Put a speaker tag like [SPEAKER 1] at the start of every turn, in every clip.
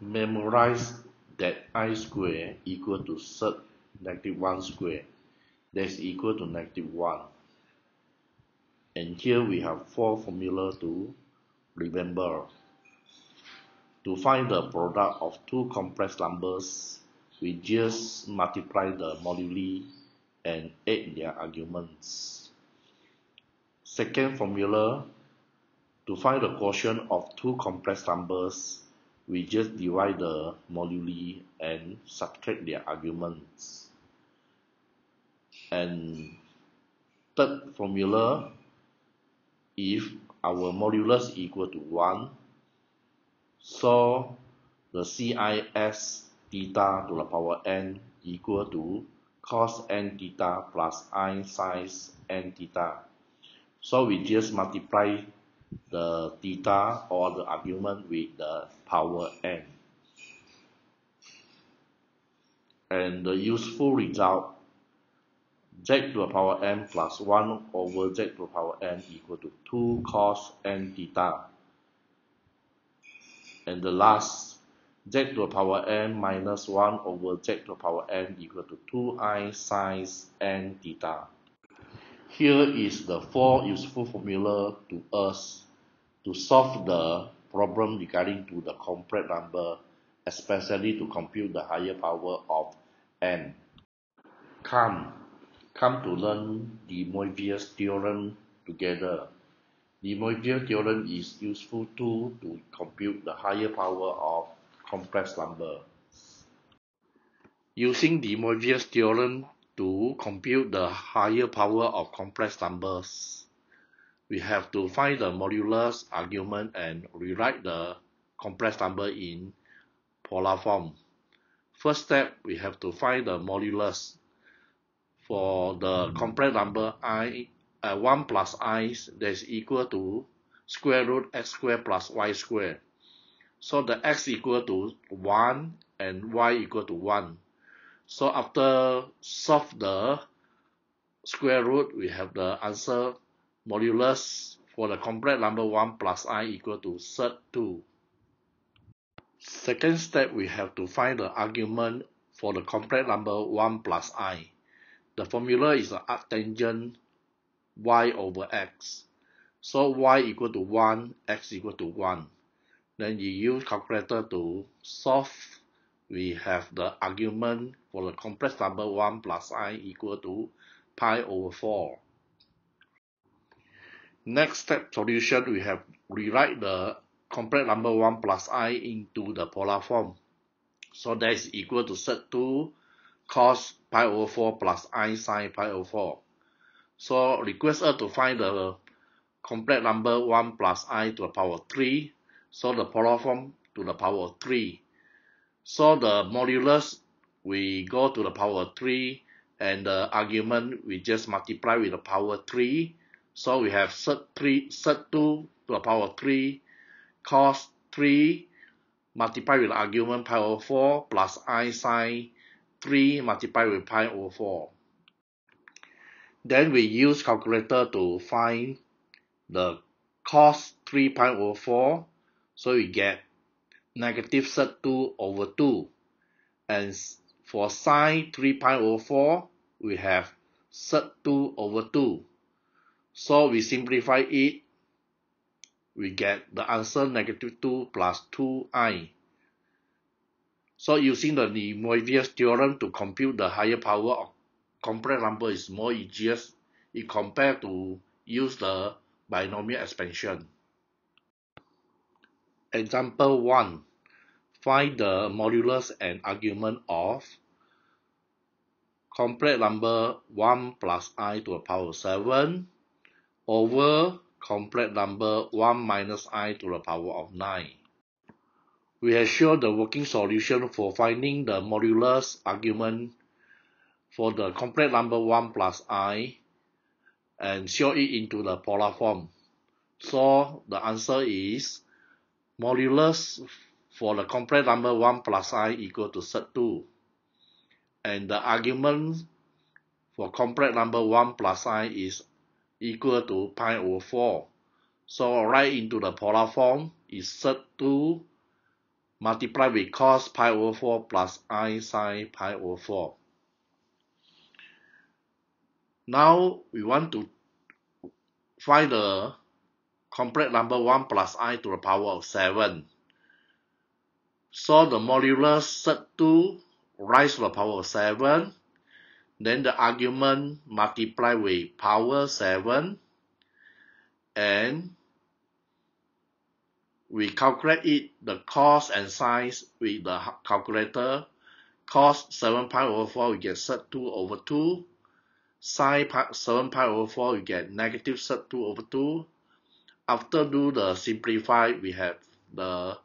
[SPEAKER 1] Memorize that i square equal to third negative 1 square. That's equal to negative 1 and here we have four formula to remember. To find the product of two complex numbers we just multiply the moduli and add their arguments. Second formula to find the quotient of two complex numbers we just divide the moduli and subtract their arguments. And third formula, if our modulus equal to 1, so the CIS theta to the power n equal to cos n theta plus i sin n theta. So we just multiply the theta or the argument with the power n. And the useful result z to the power n plus 1 over z to the power n equal to 2 cos n theta. And the last z to the power n minus 1 over z to the power n equal to 2i sin n theta. Here is the four useful formula to us to solve the problem regarding to the complex number, especially to compute the higher power of n. Come, come to learn de Moivre's theorem together. De Moivre theorem is useful tool to compute the higher power of complex number. Using de Moivre's theorem to compute the higher power of complex numbers we have to find the modulus argument and rewrite the complex number in polar form. First step, we have to find the modulus for the complex number i uh, 1 plus i that is equal to square root x squared plus y squared. So the x equal to 1 and y equal to 1. So after solve the square root, we have the answer modulus for the complex number 1 plus i equal to third 2. Second step, we have to find the argument for the complex number 1 plus i. The formula is the arctangent y over x. So y equal to 1, x equal to 1. Then you use calculator to solve. We have the argument for the complex number 1 plus i equal to pi over 4. Next step solution, we have rewrite the complex number 1 plus i into the polar form. So that is equal to set 2 cos pi over 4 plus i sine pi over 4. So request us to find the complex number 1 plus i to the power 3. So the polar form to the power 3. So the modulus, we go to the power 3 and the argument we just multiply with the power 3 so we have set 3, set 2 to the power 3 cos 3 multiplied with the argument pi over 4 plus i sine 3 multiplied with pi over 4. Then we use calculator to find the cos 3 pi over 4. So we get negative set 2 over 2. And for sine 3 pi over 4, we have set 2 over 2. So we simplify it, we get the answer negative 2 plus 2i. So using de Moivre's theorem to compute the higher power of complex number is more easier compared to use the binomial expansion. Example 1. Find the modulus and argument of complex number 1 plus i to the power 7 over complex number 1 minus i to the power of 9. We have shown the working solution for finding the modulus argument for the complex number 1 plus i and show it into the polar form. So the answer is modulus for the complex number 1 plus i equal to set 2 and the argument for complex number 1 plus i is equal to pi over 4. So write into the polar form is set 2 multiply with cos pi over 4 plus i sine pi over 4. Now we want to find the complex number 1 plus i to the power of 7. So the modulus set to rise to the power of 7. Then the argument multiply with power 7 and we calculate it the cos and sines with the calculator cos 7 pi over 4 we get sec 2 over 2 sine pi, 7 pi over 4 we get negative sec 2 over 2 after do the simplify we have the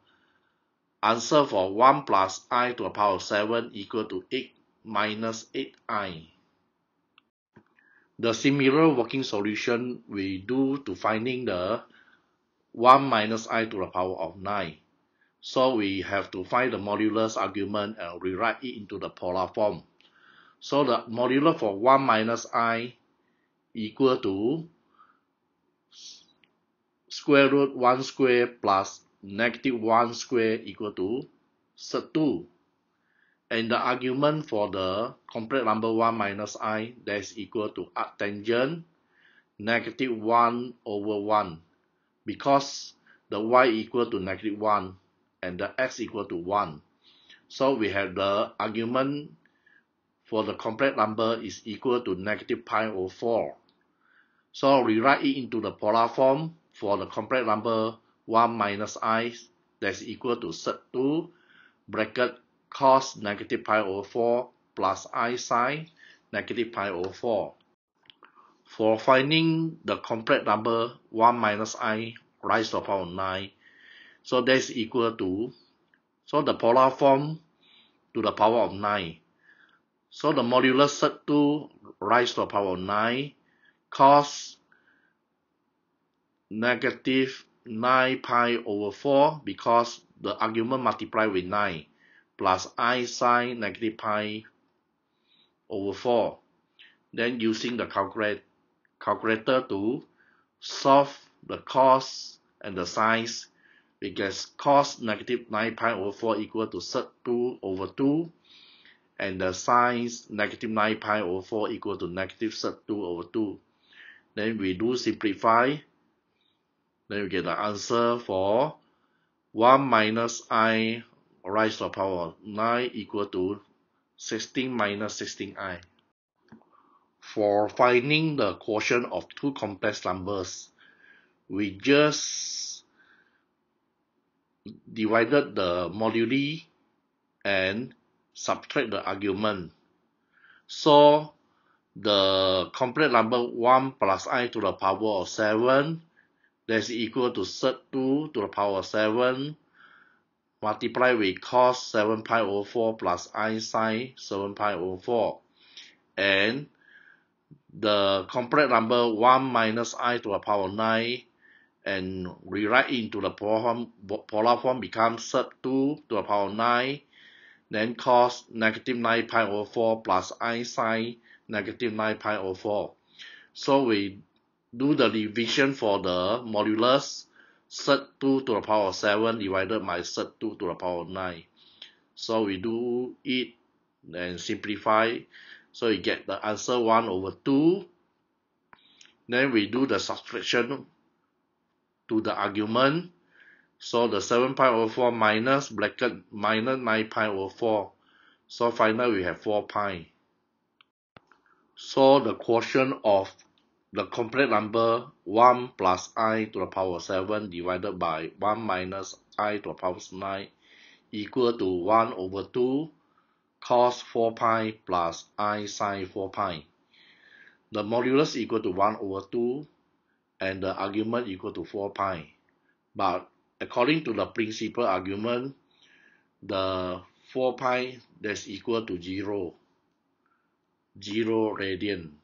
[SPEAKER 1] answer for 1 plus i to the power of 7 equal to 8 minus 8i the similar working solution we do to finding the 1 minus i to the power of 9. So we have to find the modulus argument and rewrite it into the polar form. So the modulus for 1 minus i equal to square root 1 square plus negative 1 square equal to 2. And the argument for the complex number 1 minus i that is equal to arctangent negative 1 over 1 because the y equal to negative 1 and the x equal to 1. So we have the argument for the complex number is equal to negative pi over 4. So rewrite it into the polar form for the complex number 1 minus i that's equal to sec 2 bracket cos negative pi over 4 plus i sine negative pi over 4. For finding the complex number 1 minus i raised to the power of 9, so that's equal to, so the polar form to the power of 9. So the modulus set to raised to the power of 9 cos negative 9 pi over 4 because the argument multiply with 9 plus i sine negative pi over 4. Then using the calculate, calculator to solve the cos and the sines, we get cos negative 9 pi over 4 equal to sec 2 over 2, and the sines negative 9 pi over 4 equal to negative sec 2 over 2. Then we do simplify, then we get the answer for 1 minus i raised to the power 9 equal to 16 minus 16i. For finding the quotient of two complex numbers, we just divided the moduli and subtract the argument. So the complex number 1 plus i to the power of 7 that's equal to sec 2 to the power 7 multiplied with cos 7 pi over 4 plus i sine 7 pi over 4 and the complex number 1 minus i to the power 9 and rewrite into the polar form, becomes sec 2 to the power 9 then cos negative 9 pi over 4 plus i sine negative 9 pi over 4 so we do the division for the modulus sec 2 to the power of 7 divided by sec 2 to the power of 9. So we do it and simplify. So you get the answer 1 over 2. Then we do the subtraction to the argument. So the 7 pi over 4 minus bracket minus 9 pi over 4. So finally we have 4 pi. So the quotient of the complex number 1 plus i to the power 7 divided by 1 minus i to the power 9 equal to 1 over 2 cos 4 pi plus i sine 4 pi. The modulus equal to 1 over 2 and the argument equal to 4 pi. But according to the principal argument, the 4 pi that's equal to 0, 0 radian.